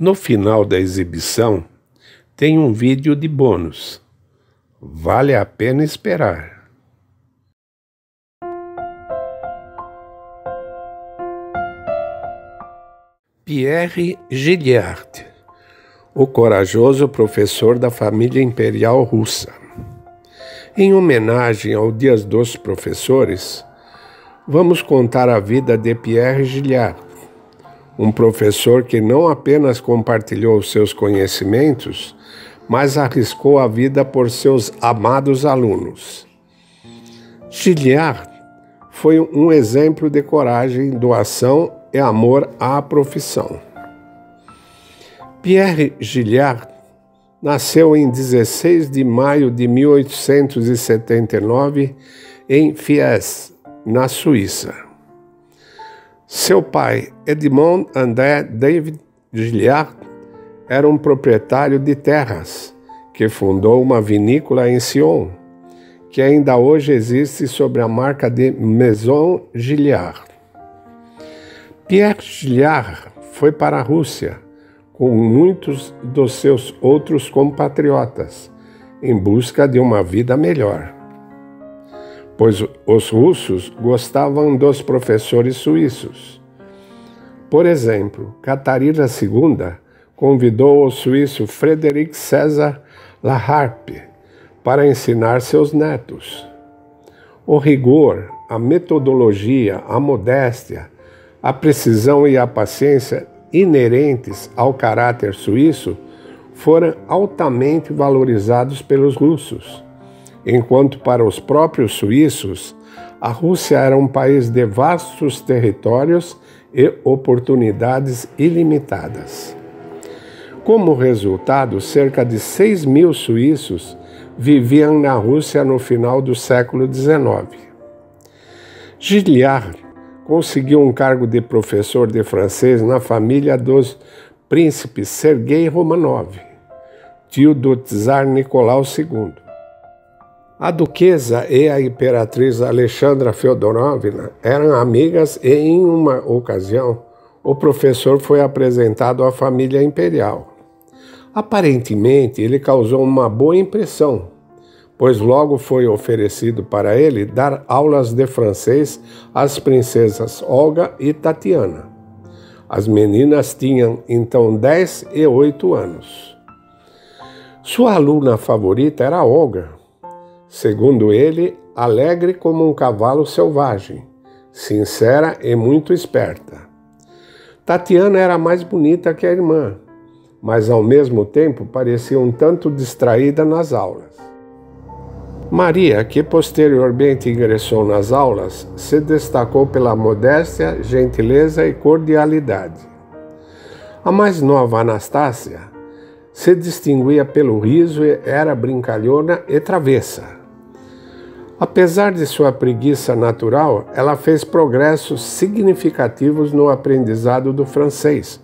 No final da exibição, tem um vídeo de bônus. Vale a pena esperar. Pierre Gilliard, o corajoso professor da família imperial russa. Em homenagem ao Dia dos Professores, vamos contar a vida de Pierre Gilliard, um professor que não apenas compartilhou seus conhecimentos, mas arriscou a vida por seus amados alunos. Gilliard foi um exemplo de coragem, doação e amor à profissão. Pierre Gilliard nasceu em 16 de maio de 1879 em Fies, na Suíça. Seu pai, Edmond André David Gilliard, era um proprietário de terras que fundou uma vinícola em Sion, que ainda hoje existe sob a marca de Maison Gilliard. Pierre Gilliard foi para a Rússia com muitos dos seus outros compatriotas em busca de uma vida melhor pois os russos gostavam dos professores suíços. Por exemplo, Catarina II convidou o suíço Frederic César Laharpe para ensinar seus netos. O rigor, a metodologia, a modéstia, a precisão e a paciência inerentes ao caráter suíço foram altamente valorizados pelos russos enquanto para os próprios suíços, a Rússia era um país de vastos territórios e oportunidades ilimitadas. Como resultado, cerca de 6 mil suíços viviam na Rússia no final do século XIX. Gilliard conseguiu um cargo de professor de francês na família dos príncipes Sergei Romanov, tio do czar Nicolau II. A duquesa e a imperatriz Alexandra Feodorovna eram amigas e, em uma ocasião, o professor foi apresentado à família imperial. Aparentemente, ele causou uma boa impressão, pois logo foi oferecido para ele dar aulas de francês às princesas Olga e Tatiana. As meninas tinham então 10 e 8 anos. Sua aluna favorita era Olga, Segundo ele, alegre como um cavalo selvagem, sincera e muito esperta. Tatiana era mais bonita que a irmã, mas ao mesmo tempo parecia um tanto distraída nas aulas. Maria, que posteriormente ingressou nas aulas, se destacou pela modéstia, gentileza e cordialidade. A mais nova Anastácia se distinguia pelo riso e era brincalhona e travessa. Apesar de sua preguiça natural, ela fez progressos significativos no aprendizado do francês.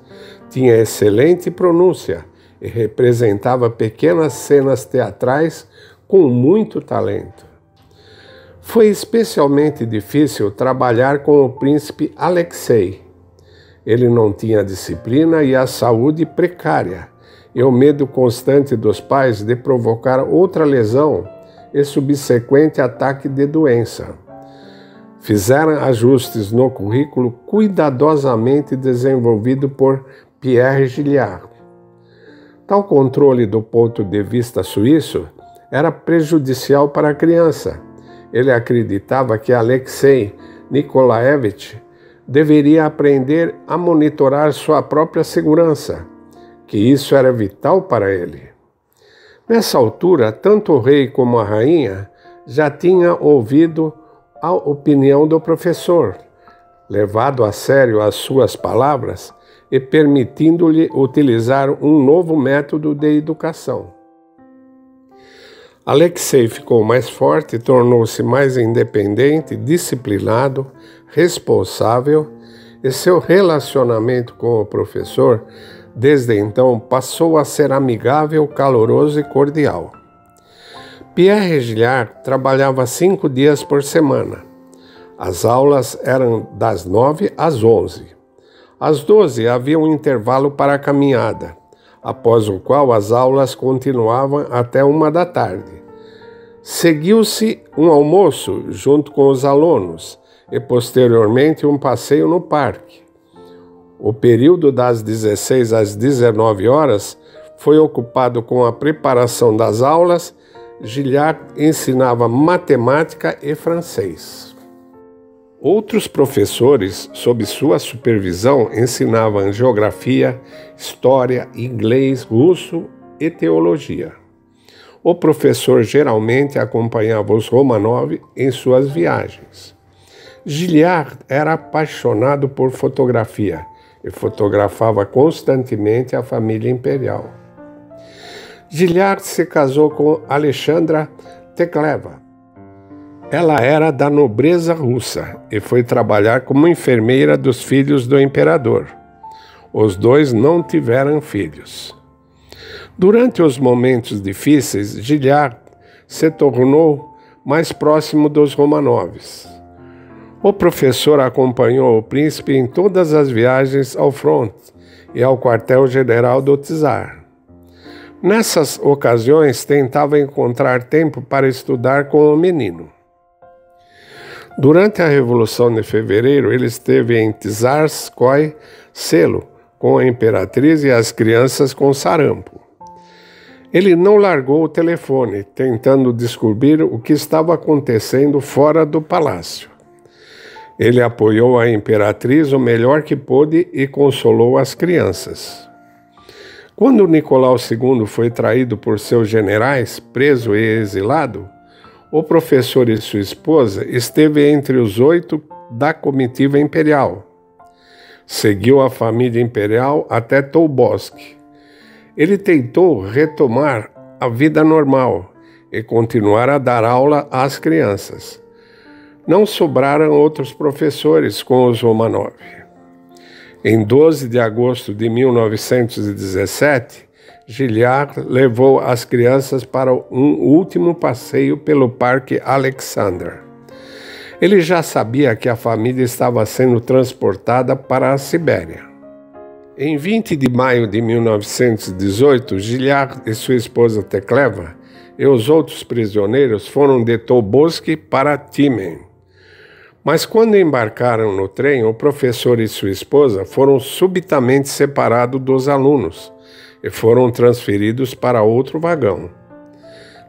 Tinha excelente pronúncia e representava pequenas cenas teatrais com muito talento. Foi especialmente difícil trabalhar com o príncipe Alexei. Ele não tinha disciplina e a saúde precária, e o medo constante dos pais de provocar outra lesão e subsequente ataque de doença. Fizeram ajustes no currículo cuidadosamente desenvolvido por Pierre Gilliard. Tal controle do ponto de vista suíço era prejudicial para a criança. Ele acreditava que Alexei Nikolaevich deveria aprender a monitorar sua própria segurança, que isso era vital para ele. Nessa altura, tanto o rei como a rainha já tinham ouvido a opinião do professor, levado a sério as suas palavras e permitindo-lhe utilizar um novo método de educação. Alexei ficou mais forte, tornou-se mais independente, disciplinado, responsável e seu relacionamento com o professor Desde então passou a ser amigável, caloroso e cordial. Pierre Gilliard trabalhava cinco dias por semana. As aulas eram das nove às onze. Às doze havia um intervalo para a caminhada, após o qual as aulas continuavam até uma da tarde. Seguiu-se um almoço junto com os alunos e posteriormente um passeio no parque. O período das 16 às 19 horas foi ocupado com a preparação das aulas. Gilliard ensinava matemática e francês. Outros professores, sob sua supervisão, ensinavam geografia, história, inglês, russo e teologia. O professor geralmente acompanhava os Romanov em suas viagens. Gilliard era apaixonado por fotografia e fotografava constantemente a família imperial. Gilliard se casou com Alexandra Tekleva. Ela era da nobreza russa e foi trabalhar como enfermeira dos filhos do imperador. Os dois não tiveram filhos. Durante os momentos difíceis, Gilliard se tornou mais próximo dos Romanovs. O professor acompanhou o príncipe em todas as viagens ao front e ao quartel-general do Czar. Nessas ocasiões, tentava encontrar tempo para estudar com o menino. Durante a Revolução de Fevereiro, ele esteve em Tsarskoye Selo, com a imperatriz e as crianças com sarampo. Ele não largou o telefone, tentando descobrir o que estava acontecendo fora do palácio. Ele apoiou a imperatriz o melhor que pôde e consolou as crianças. Quando Nicolau II foi traído por seus generais, preso e exilado, o professor e sua esposa esteve entre os oito da comitiva imperial. Seguiu a família imperial até Tobolsk. Ele tentou retomar a vida normal e continuar a dar aula às crianças não sobraram outros professores com os Romanov. Em 12 de agosto de 1917, Gilliard levou as crianças para um último passeio pelo Parque Alexander. Ele já sabia que a família estava sendo transportada para a Sibéria. Em 20 de maio de 1918, Gilliard e sua esposa Tekleva e os outros prisioneiros foram de Tobolsk para Timen. Mas quando embarcaram no trem, o professor e sua esposa foram subitamente separados dos alunos e foram transferidos para outro vagão.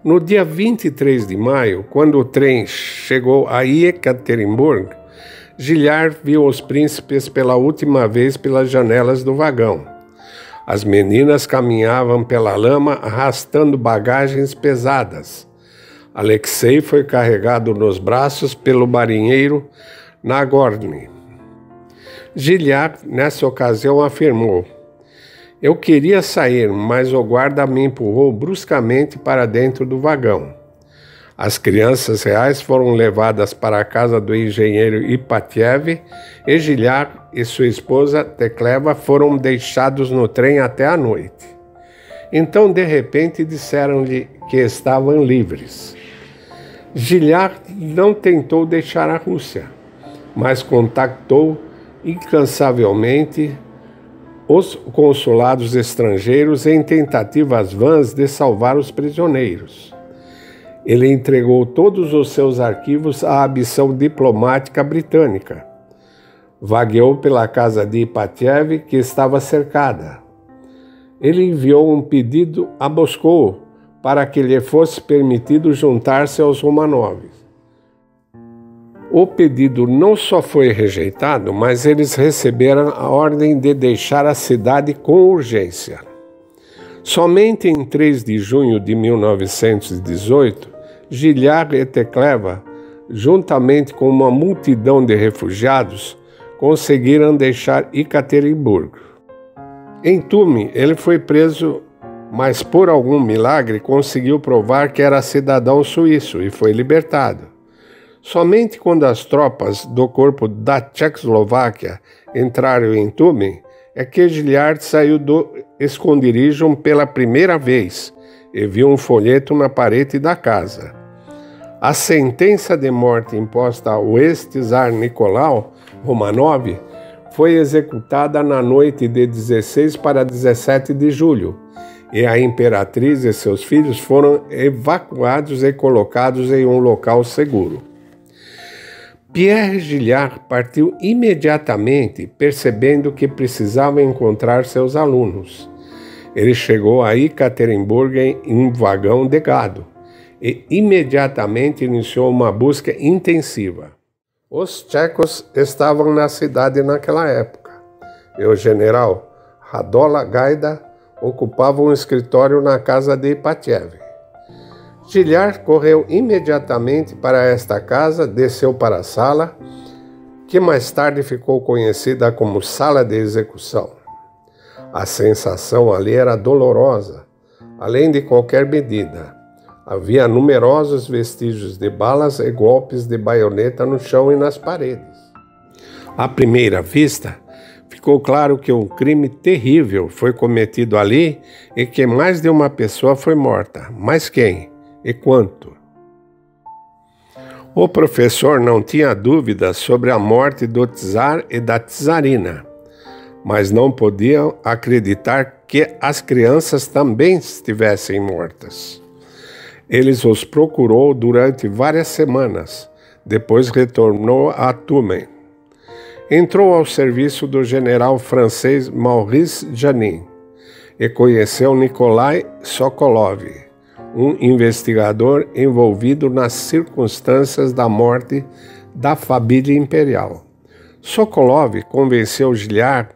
No dia 23 de maio, quando o trem chegou a Yekaterinburg, Gilliard viu os príncipes pela última vez pelas janelas do vagão. As meninas caminhavam pela lama arrastando bagagens pesadas. Alexei foi carregado nos braços pelo marinheiro Nagorny. Gilliard, nessa ocasião, afirmou: Eu queria sair, mas o guarda me empurrou bruscamente para dentro do vagão. As crianças reais foram levadas para a casa do engenheiro Ipatiev e Gilliard e sua esposa Tecleva foram deixados no trem até a noite. Então, de repente, disseram-lhe que estavam livres. Gilliard não tentou deixar a Rússia, mas contactou incansavelmente os consulados estrangeiros em tentativas vãs de salvar os prisioneiros. Ele entregou todos os seus arquivos à missão diplomática britânica. Vagueou pela casa de Ipatiev, que estava cercada. Ele enviou um pedido a Moscou para que lhe fosse permitido juntar-se aos Romanovs. O pedido não só foi rejeitado, mas eles receberam a ordem de deixar a cidade com urgência. Somente em 3 de junho de 1918, Gilhard e Tecleva, juntamente com uma multidão de refugiados, conseguiram deixar Ekaterimburgo. Em Tume, ele foi preso mas por algum milagre conseguiu provar que era cidadão suíço e foi libertado. Somente quando as tropas do corpo da Tchecoslováquia entraram em Tumen é que Gilliard saiu do esconderijo pela primeira vez e viu um folheto na parede da casa. A sentença de morte imposta ao ex-czar Nicolau Romanov foi executada na noite de 16 para 17 de julho, e a imperatriz e seus filhos foram evacuados e colocados em um local seguro. Pierre Gilliard partiu imediatamente, percebendo que precisava encontrar seus alunos. Ele chegou a Ekaterimburgo em um vagão de gado e imediatamente iniciou uma busca intensiva. Os tchecos estavam na cidade naquela época e o general Radola Gaida ocupava um escritório na casa de Ipatiev. Gilhar correu imediatamente para esta casa, desceu para a sala, que mais tarde ficou conhecida como sala de execução. A sensação ali era dolorosa, além de qualquer medida. Havia numerosos vestígios de balas e golpes de baioneta no chão e nas paredes. À primeira vista, ficou claro que um crime terrível foi cometido ali e que mais de uma pessoa foi morta. Mas quem? E quanto. O professor não tinha dúvidas sobre a morte do czar e da czarina, mas não podia acreditar que as crianças também estivessem mortas. Ele os procurou durante várias semanas, depois retornou a Tumen. Entrou ao serviço do general francês Maurice Janin e conheceu Nikolai Sokolov um investigador envolvido nas circunstâncias da morte da família imperial. Sokolov convenceu Gilhard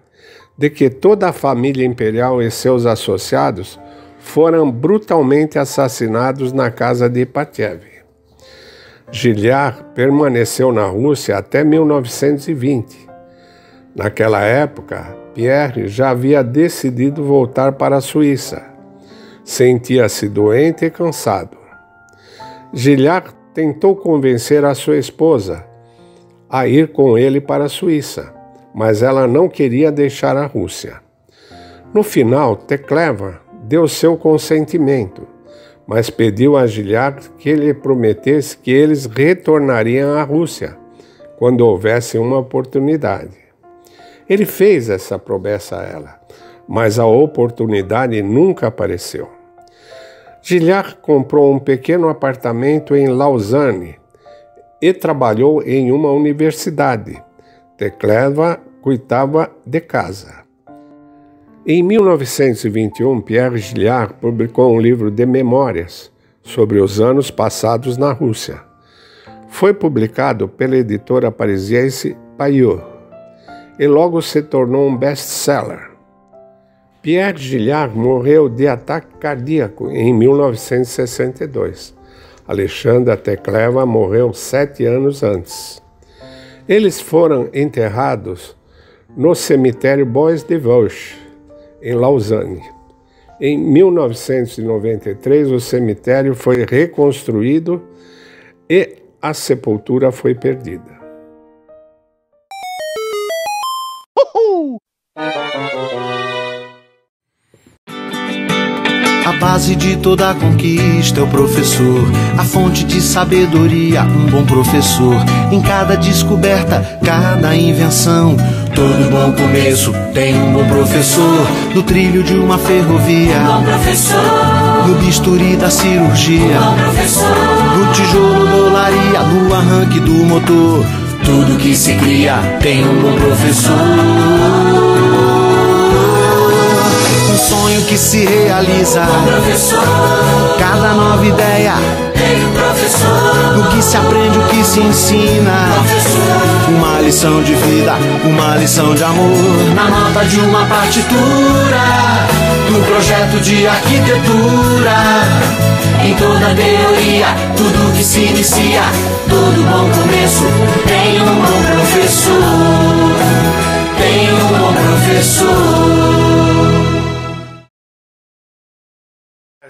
de que toda a família imperial e seus associados foram brutalmente assassinados na casa de Ipatiev. Gilhard permaneceu na Rússia até 1920. Naquela época, Pierre já havia decidido voltar para a Suíça Sentia-se doente e cansado. Gilhard tentou convencer a sua esposa a ir com ele para a Suíça, mas ela não queria deixar a Rússia. No final, Tecleva deu seu consentimento, mas pediu a Gilhard que lhe prometesse que eles retornariam à Rússia quando houvesse uma oportunidade. Ele fez essa promessa a ela, mas a oportunidade nunca apareceu. Gilliard comprou um pequeno apartamento em Lausanne e trabalhou em uma universidade. Tecleva cuidava de casa. Em 1921, Pierre Gilliard publicou um livro de memórias sobre os anos passados na Rússia. Foi publicado pela editora parisiense Payot e logo se tornou um best-seller. Pierre Gilliard morreu de ataque cardíaco em 1962. Alexandra Tecleva morreu sete anos antes. Eles foram enterrados no cemitério Bois de Vauche, em Lausanne. Em 1993, o cemitério foi reconstruído e a sepultura foi perdida. Base de toda conquista é o professor, a fonte de sabedoria, um bom professor. Em cada descoberta, cada invenção, todo bom começo tem um bom professor. No trilho de uma ferrovia, um bom professor. No bisturi da cirurgia, um bom professor. No tijolo da olaria, no arranque do motor. Tudo que se cria tem um bom professor sonho que se realiza. Cada nova ideia. No que se aprende, o que se ensina. Uma lição de vida, uma lição de amor. Na nota de uma partitura. No projeto de arquitetura. Em toda teoria, tudo que se inicia. Todo bom começo tem um bom professor. Tem um bom professor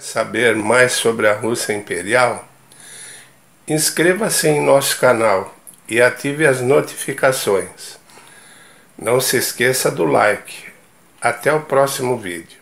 saber mais sobre a Rússia Imperial? Inscreva-se em nosso canal e ative as notificações. Não se esqueça do like. Até o próximo vídeo.